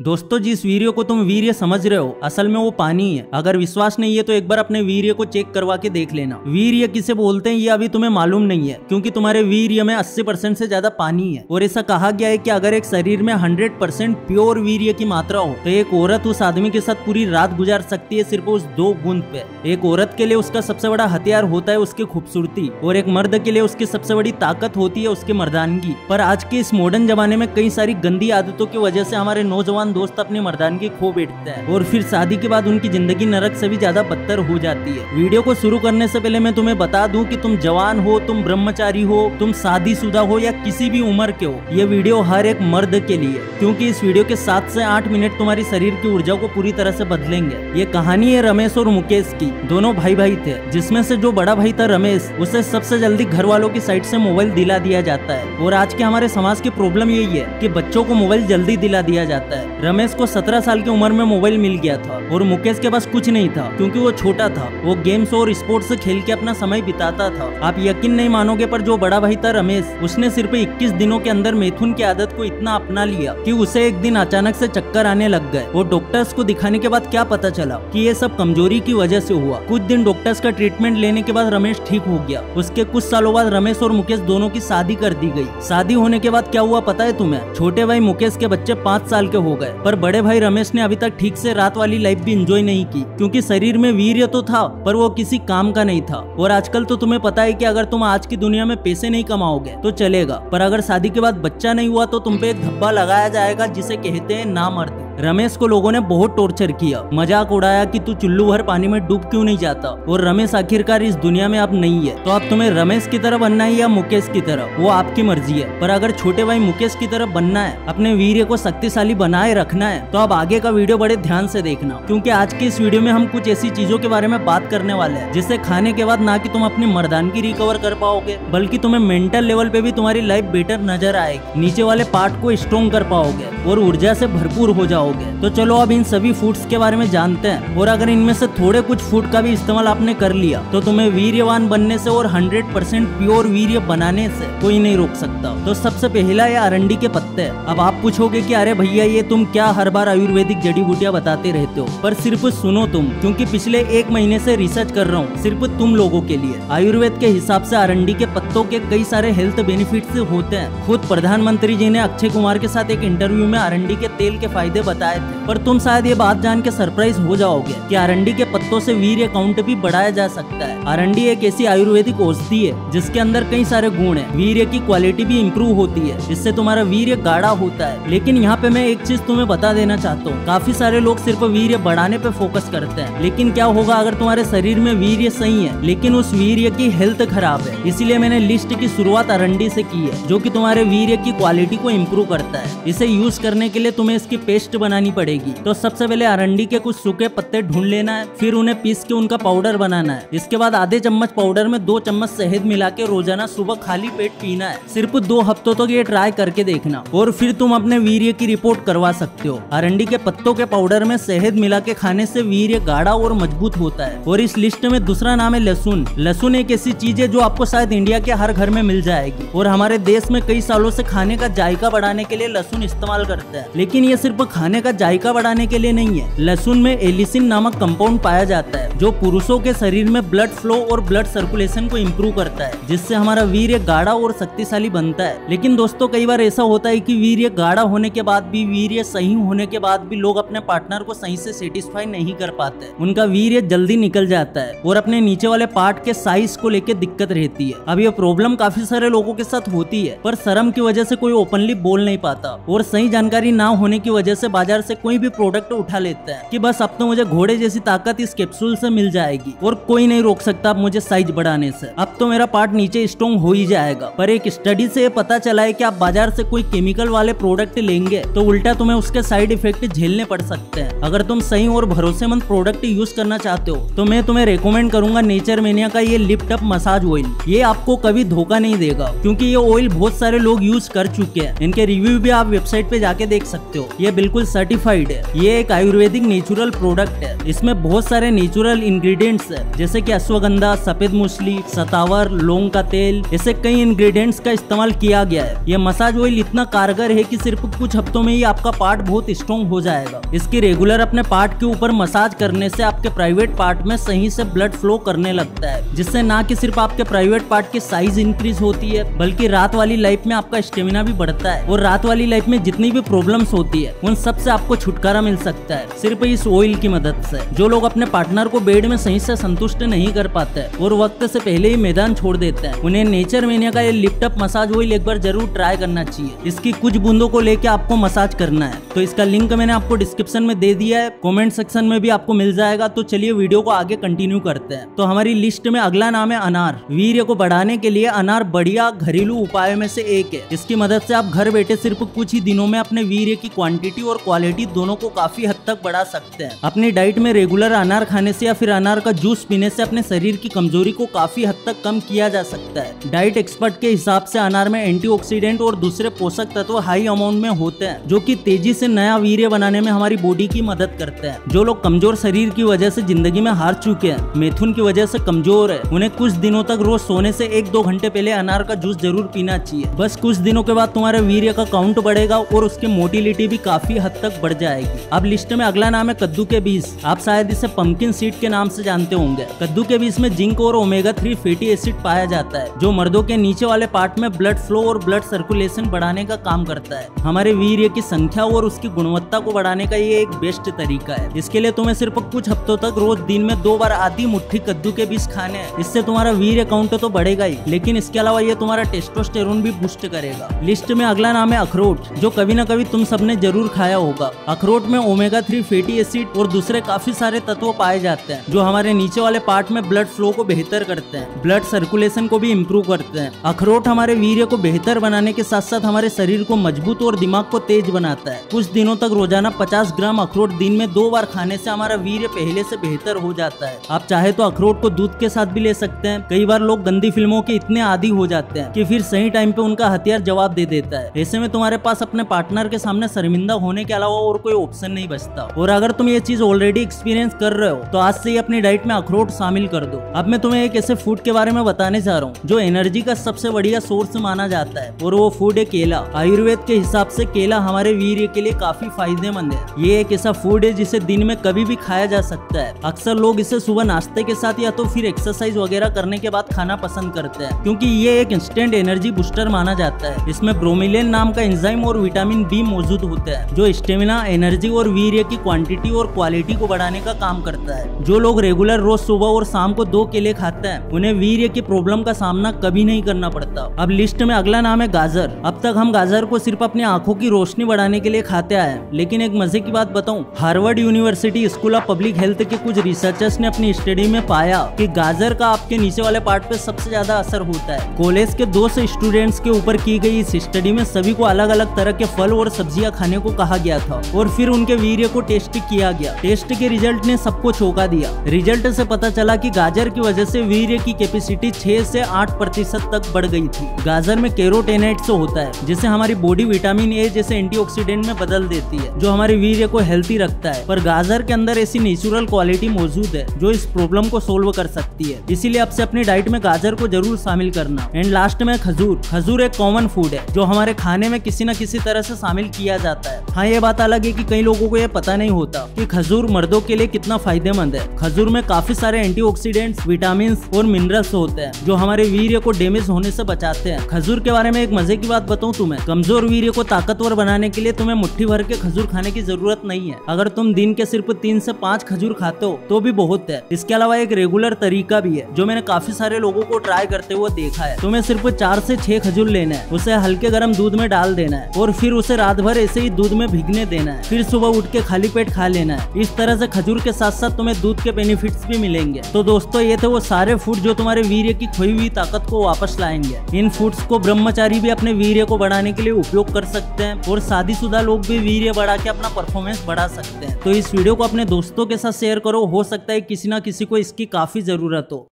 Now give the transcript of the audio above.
दोस्तों, जिस वीर्य को तुम वीर्य समझ रहे हो, असल में वो पानी है अगर विश्वास नहीं है तो एक बार अपने वीर्य को चेक करवा के देख लेना। वीर्य किसे बोलते हैं, ये अभी तुम्हें मालूम नहीं है, क्योंकि तुम्हारे वीर्य में 80 परसेंट से ज़्यादा पानी है और ऐसा कहा गया है कि अगर एक शरीर में 100 परसेंट प्योर वीर्य की मात्रा हो तो एक औरत उस आदमी के साथ पूरी रात गुजार सकती है सिर्फ़ उस दो बूंद पे। एक औरत के लिए उसका सबसे बड़ा हथियार होता है उसकी खूबसूरती, और एक मर्द के लिए उसकी सबसे बड़ी ताकत होती है उसकी मर्दानगी। पर आज के इस मॉडर्न जमाने में कई सारी गंदी आदतों की वजह से हमारे नौजवान दोस्त अपनी मर्दानगी खो बैठते है और फिर शादी के बाद उनकी ज़िंदगी नरक से भी ज़्यादा बदतर हो जाती है। वीडियो को शुरू करने से पहले मैं तुम्हें बता दूँ कि तुम जवान हो, तुम ब्रह्मचारी हो, तुम शादीशुदा हो या किसी भी उम्र के हो, ये वीडियो हर एक मर्द के लिए क्योंकि इस वीडियो के सात से आठ मिनट तुम्हारी शरीर की ऊर्जा को पूरी तरह से बदलेंगे। ये कहानी है रमेश और मुकेश की। दोनों भाई भाई थे, जिसमें से जो बड़ा भाई था रमेश, उसे सबसे जल्दी घर वालों की साइड से मोबाइल दिला दिया जाता है। और आज के हमारे समाज की प्रॉब्लम यही है कि बच्चों को मोबाइल जल्दी दिला दिया जाता है। रमेश को सत्रह साल की उम्र में मोबाइल मिल गया था और मुकेश के पास कुछ नहीं था, क्योंकि वो छोटा था। वो गेम्स और स्पोर्ट्स खेल के अपना समय बिताता था। आप यकीन नहीं मानोगे, पर जो बड़ा भाई था रमेश, उसने सिर्फ़ 21 दिनों के अंदर मैथुन की आदत को इतना अपना लिया कि उसे एक दिन अचानक से चक्कर आने लग गए वो डॉक्टर्स को दिखाने के बाद क्या पता चला की ये सब कमज़ोरी की वजह से हुआ। कुछ दिन डॉक्टर्स का ट्रीटमेंट लेने के बाद रमेश ठीक हो गया। उसके कुछ सालों बाद रमेश और मुकेश दोनों की शादी कर दी गई। शादी होने के बाद क्या हुआ पता है तुम्हें? छोटे भाई मुकेश के बच्चे पाँच साल के हो गए। पर बड़े भाई रमेश ने अभी तक ठीक से रात वाली लाइफ भी इंजॉय नहीं की, क्योंकि शरीर में वीर तो था, पर वो किसी काम का नहीं था। और आजकल तो तुम्हें पता है कि अगर तुम आज की दुनिया में पैसे नहीं कमाओगे तो चलेगा। पर अगर शादी के बाद बच्चा नहीं हुआ तो तुम पे एक धब्बा लगाया जाएगा, जिसे कहते हैं ना मर्द रमेश को लोगों ने बहुत टॉर्चर किया। मज़ाक उड़ाया कि तू चुल्लू भर पानी में डूब क्यों नहीं जाता? और रमेश आखिरकार इस दुनिया में अब नहीं है। तो अब तुम्हें रमेश की तरह बनना है या मुकेश की तरह? वो आपकी मर्ज़ी है। पर अगर छोटे भाई मुकेश की तरह बनना है, अपने वीर को शक्तिशाली बनाए रखना है तो अब आगे का वीडियो बड़े ध्यान से देखना। क्योंकि आज के इस वीडियो में हम कुछ ऐसी चीज़ों के बारे में बात करने वाले हैं, जिसे खाने के बाद ना कि तुम अपनी मर्दानगी रिकवर कर पाओगे, बल्कि तुम्हें मेंटल लेवल पे भी तुम्हारी लाइफ बेटर नज़र आएगी। नीचे वाले पार्ट को स्ट्रॉन्ग कर पाओगे, और ऊर्जा से भरपूर हो जाओगे। तो चलो अब इन सभी फूड्स के बारे में जानते हैं। और अगर इनमें से थोड़े कुछ फ़ूड का भी इस्तेमाल आपने कर लिया तो तुम्हें वीर्यवान बनने से और 100 परसेंट प्योर वीर बनाने से कोई नहीं रोक सकता। तो सबसे पहला ये अरंडी के पत्ते। अब आप पूछोगे की अरे भैया, ये तुम क्या हर बार आयुर्वेदिक जड़ी बूटियाँ बताते रहते हो? पर सिर्फ़ सुनो तुम, क्यूँकी पिछले एक महीने से रिसर्च कर रहा हूँ सिर्फ़ तुम लोगों के लिए। आयुर्वेद के हिसाब से अरंडी के पत्तों के कई सारे हेल्थ बेनिफिट होते हैं। खुद प्रधानमंत्री जी ने अक्षय कुमार के साथ एक इंटरव्यू में अरंडी के तेल के फ़ायदे बताए। थे। पर तुम शायद ये बात जान के सरप्राइज़ हो जाओगे कि अरंडी के पत्तों से वीर्य काउंट भी बढ़ाया जा सकता है। अरंडी एक ऐसी आयुर्वेदिक औषधि है, जिसके अंदर कई सारे गुण है। वीर्य की क्वालिटी भी इम्प्रूव होती है, जिससे तुम्हारा वीर्य गाढ़ा होता है। लेकिन यहाँ पे मैं एक चीज़ तुम्हें बता देना चाहता हूँ। काफ़ी सारे लोग सिर्फ़ वीर्य बढ़ाने पे फोकस करते हैं। लेकिन क्या होगा अगर तुम्हारे शरीर में वीर्य सही है, लेकिन उस वीर्य की हेल्थ खराब है? इसीलिए मैंने लिस्ट की शुरुआत अरंडी से की है, जो कि तुम्हारे वीर्य की क्वालिटी को इम्प्रूव करता है। इसे यूज़ करने के लिए तुम्हें इसकी पेस्ट बनानी पड़ेगी। तो सबसे पहले अरंडी के कुछ सूखे पत्ते ढूंढ लेना है, फिर उन्हें पीस के उनका पाउडर बनाना है। इसके बाद आधे चम्मच पाउडर में दो चम्मच शहद मिला के रोज़ाना सुबह खाली पेट पीना है। सिर्फ़ दो हफ्तों तक तो ये ट्राई करके देखना। और फिर तुम अपने वीर्य की रिपोर्ट करवा सकते हो। अरंडी के पत्तों के पाउडर में शहद मिला के खाने से वीर्य गाढ़ा और मज़बूत होता है। और इस लिस्ट में दूसरा नाम है लहसुन। लहसुन एक ऐसी चीज़ है जो आपको शायद इंडिया के हर घर में मिल जाएगी। और हमारे देश में कई सालों से खाने का जायका बढ़ाने के लिए लहसुन इस्तेमाल करते हैं। लेकिन ये सिर्फ़ खाने का जायका बढ़ाने के लिए नहीं है। लहसुन में एलिसिन नामक कंपाउंड पाया जाता है, जो पुरुषों के शरीर में ब्लड फ्लो और ब्लड सर्कुलेशन को इम्प्रूव करता है, जिससे हमारा वीर्य गाढ़ा और शक्तिशाली बनता है। लेकिन दोस्तों, कई बार ऐसा होता है की वीर्य गाढ़ा होने के बाद भी वीर्य सही होने के बाद भी लोग अपने पार्टनर को सही से सेटिस्फाई नहीं कर पाते उनका वीर्य जल्दी निकल जाता है और अपने नीचे वाले पार्ट के साइज़ को लेकर दिक्कत रहती है। अब ये प्रॉब्लम काफ़ी सारे लोगों के साथ होती है, पर शर्म की वजह से कोई ओपनली बोल नहीं पाता और सही जानकारी ना होने की वजह से बाज़ार से कोई भी प्रोडक्ट उठा लेता है कि बस अब तो मुझे घोड़े जैसी ताकत इस कैप्सूल से मिल जाएगी और कोई नहीं रोक सकता मुझे साइज़ बढ़ाने से। अब तो मेरा पार्ट नीचे स्ट्रॉन्ग हो ही जाएगा। पर एक स्टडी से पता चला है कि आप बाज़ार से कोई केमिकल वाले प्रोडक्ट लेंगे तो उल्टा तुम्हें उसके साइड इफ़ेक्ट झेलने पड़ सकते हैं। अगर तुम सही और भरोसेमंद प्रोडक्ट यूज़ करना चाहते हो तो मैं तुम्हें रिकमेंड करूँगा नेचर मेनिया का ये लिफ्ट अप मसाज ऑयल ये आपको कभी धोखा नहीं देगा, क्योंकि ये ऑयल बहुत सारे लोग यूज़ कर चुके हैं। इनके रिव्यू भी आप वेबसाइट पे जाके देख सकते हो। ये बिल्कुल सर्टिफाइड है ये एक आयुर्वेदिक नेचुरल प्रोडक्ट है। इसमें बहुत सारे नेचुरल इंग्रेडिएंट्स है। जैसे कि अश्वगंधा, सफ़ेद मूसली, सतावर, लौंग का तेल, ऐसे कई इंग्रेडिएंट्स का इस्तेमाल किया गया है। ये मसाज ऑयल इतना कारगर है कि सिर्फ़ कुछ हफ्तों में ही आपका पार्ट बहुत स्ट्रॉन्ग हो जाएगा। इसकी रेगुलर अपने पार्ट के ऊपर मसाज करने से आपके प्राइवेट पार्ट में सही से ब्लड फ्लो करने लगता है। जिससे ना कि सिर्फ़ आपके प्राइवेट पार्ट की साइज़ इंक्रीज होती है, बल्कि रात वाली लाइफ में आपका स्टेमिना भी बढ़ता है। और रात वाली लाइफ में जितनी भी प्रॉब्लम्स होती है, उन सब से आपको छुटकारा मिल सकता है, सिर्फ़ इस ऑयल की मदद से। जो लोग अपने पार्टनर को बेड में सही से संतुष्ट नहीं कर पाते और वक्त से पहले ही मैदान छोड़ देते हैं, उन्हें नेचर मेनिया का ये लिफ्टअप मसाज ऑयल एक बार ज़रूर ट्राई करना चाहिए। इसकी कुछ बूंदों को लेकर आपको मसाज करना है। तो इसका लिंक मैंने आपको डिस्क्रिप्शन में दे दिया है। कमेंट सेक्शन में भी आपको मिल जाएगा। तो चलिए वीडियो को आगे कंटिन्यू करते हैं। तो हमारी लिस्ट में अगला नाम है अनार। वीर्य को बढ़ाने के लिए अनार बढ़िया घरेलू उपायों में से एक है। इसकी मदद से आप घर बैठे सिर्फ़ कुछ ही दिनों में अपने वीर्य की क्वांटिटी और क्वालिटी दोनों को काफ़ी हद तक बढ़ा सकते हैं। अपनी डाइट में रेगुलर अनार खाने से या फिर अनार का जूस पीने से अपने शरीर की कमज़ोरी को काफ़ी हद तक कम किया जा सकता है। डाइट एक्सपर्ट के हिसाब से अनार में एंटीऑक्सीडेंट और दूसरे पोषक तत्व हाई अमाउंट में होते हैं, जो कि तेज़ी से नया वीर्य बनाने में हमारी बॉडी की मदद करते हैं। जो लोग कमज़ोर शरीर की वजह से ज़िंदगी में हार चुके हैं, मेथुन की वजह से कमज़ोर है, उन्हें कुछ दिनों तक रोज सोने से एक दो घंटे पहले अनार का जूस ज़रूर पीना चाहिए। बस कुछ दिनों के बाद तुम्हारे वीर्य का काउंट बढ़ेगा और उसकी मोटिलिटी भी काफ़ी हद तक बढ़ जाएगी। अब लिस्ट में अगला नाम है कद्दू के बीज। आप शायद इसे पंपकिन सीड के नाम से जानते होंगे। कद्दू के बीज में जिंक और ओमेगा थ्री फैटी एसिड पाया जाता है, जो मर्दों के नीचे वाले पार्ट में ब्लड फ्लो और ब्लड सर्कुलेशन बढ़ाने का काम करता है। हमारे वीर्य की संख्या और उसकी गुणवत्ता को बढ़ाने का ये एक बेस्ट तरीका है। इसके लिए तुम्हें सिर्फ़ कुछ हफ्तों तक रोज दिन में दो बार आधी मुट्ठी कद्दू के बीज खाने हैं। इससे तुम्हारा वीर अकाउंट तो बढ़ेगा ही, लेकिन इसके अलावा ये तुम्हारा टेस्टोस्टेरोन भी बूस्ट करेगा। लिस्ट में अगला नाम है अखरोट, जो कभी ना कभी तुम सबने ज़रूर खाया होगा। अखरोट में ओमेगा थ्री फैटी एसिड और दूसरे काफ़ी सारे तत्व पाए जाते हैं, जो हमारे नीचे वाले पार्ट में ब्लड फ्लो को बेहतर करते हैं ब्लड सर्कुलेशन को भी इम्प्रूव करते हैं। अखरोट हमारे वीर्य को बेहतर बनाने के साथ साथ हमारे शरीर को मज़बूत और दिमाग को तेज बनाता है। कुछ दिनों तक रोज़ाना 50 ग्राम अखरोट दिन में दो बार खाने से हमारा वीर्य पहले से बेहतर हो जाता है। आप चाहे तो अखरोट को दूध के साथ भी ले सकते हैं। कई बार लोग गंदी फ़िल्मों के इतने आदि हो जाते हैं कि फिर सही टाइम पे उनका हथियार जवाब दे देता है। ऐसे में तुम्हारे पास अपने पार्टनर के सामने शर्मिंदा होने के अलावा और कोई ऑप्शन नहीं बचता। और अगर तुम ये चीज़ ऑलरेडी एक्सपीरियंस कर रहे हो तो आज से ही अपनी डाइट में अखरोट शामिल कर दो। अब मैं तुम्हें एक ऐसे फ़ूड के बारे में बताने जा रहा हूँ, जो एनर्जी का सबसे बढ़िया सोर्स माना जाता है। और वो फ़ूड है केला। आयुर्वेद के हिसाब से केला हमारे वीर्य के लिए काफ़ी फ़ायदेमंद है। ये एक ऐसा फ़ूड है जिसे दिन में कभी भी खाया जा सकता है। अक्सर लोग इसे सुबह नाश्ते के साथ या तो फिर एक्सरसाइज वगैरह करने के बाद खाना पसंद करते हैं, क्योंकि ये एक इंस्टेंट एनर्जी बूस्टर माना जाता है। इसमें ब्रोमिलियन नाम का एंजाइम और विटामिन बी मौजूद होता है, जो स्टेमिना एनर्जी और वीर्य की क्वांटिटी और क्वालिटी को बढ़ाने का काम करता है। जो लोग रेगुलर रोज सुबह और शाम को दो केले खाते हैं, उन्हें वीर्य की प्रॉब्लम का सामना कभी नहीं करना पड़ता। अब लिस्ट में अगला नाम है गाजर। अब तक हम गाजर को सिर्फ़ अपनी आँखों की रोशनी बढ़ाने के लिए खाते आए लेकिन एक मज़े की बात बताऊँ, Harvard university school of public health के कुछ रिसर्चर्स ने अपनी स्टडी में पाया कि गाजर का आपके नीचे वाले पार्ट पे सबसे ज़्यादा असर होता है। कॉलेज के दो सौ स्टूडेंट्स के ऊपर की गई इस स्टडी में सभी को अलग अलग तरह के फल और सब्ज़ियाँ खाने को कहा गया था और फिर उनके वीर्य को टेस्ट किया गया। टेस्ट के रिज़ल्ट ने सबको चौंका दिया। रिज़ल्ट से पता चला कि गाजर की वजह से वीर्य की कैपेसिटी 6 से 8 प्रतिशत तक बढ़ गई थी। गाजर में कैरोटेनाइट्स होता है, जिसे हमारी बॉडी विटामिन ए जैसे एंटीऑक्सीडेंट में बदल देती है, जो हमारे वीर्य को हेल्थी रखता है। पर गाजर के अंदर ऐसी नेचुरल क्वालिटी मौजूद है, जो इस प्रॉब्लम को सोल्व कर सकती है। इसीलिए आपसे अपनी डाइट में गाजर को ज़रूर शामिल करना। एंड लास्ट में खजूर। खजूर एक कॉमन फ़ूड है, जो हमारे खाने में किसी न किसी तरह से शामिल किया जाता है। हाँ ये बात अलग है कि कई लोगों को ये पता नहीं होता कि खजूर मर्दों के लिए कितना फ़ायदेमंद है। खजूर में काफ़ी सारे एंटीऑक्सीडेंट्स विटामिन और मिनरल्स होते हैं, जो हमारे वीर्य को डैमेज होने से बचाते हैं। खजूर के बारे में एक मज़े की बात बताऊँ तुम्हें? कमज़ोर वीर्य को ताकतवर बनाने के लिए तुम्हें मुट्ठी भर के खजूर खाने की ज़रूरत नहीं है। अगर तुम दिन के सिर्फ़ तीन से पाँच खजूर खाते हो तो भी बहुत है। इसके अलावा एक रेगुलर तरीका भी है, जो मैंने काफ़ी सारे लोगों को ट्राई करते हुए देखा है। तुम्हें सिर्फ़ चार से छह खजूर लेना है, उसे हल्के गर्म दूध में डाल देना है, और फिर उसे रात भर ऐसे ही दूध में भिगने देना है। फिर सुबह उठ के खाली पेट खा लेना है। इस तरह से खजूर के साथ साथ तुम्हें दूध के बेनिफिट्स भी मिलेंगे। तो दोस्तों, ये थे वो सारे फ़ूड जो तुम्हारे वीर्य की खोई हुई ताकत को वापस लाएँगे। इन फूड्स को ब्रह्मचारी भी अपने वीर्य को बढ़ाने के लिए उपयोग कर सकते हैं, और शादीशुदा लोग भी वीर्य बढ़ा के अपना परफॉर्मेंस बढ़ा सकते हैं। तो इस वीडियो को अपने दोस्तों के साथ शेयर करो, हो सकता है किसी ना किसी को इसकी काफ़ी ज़रूरत हो।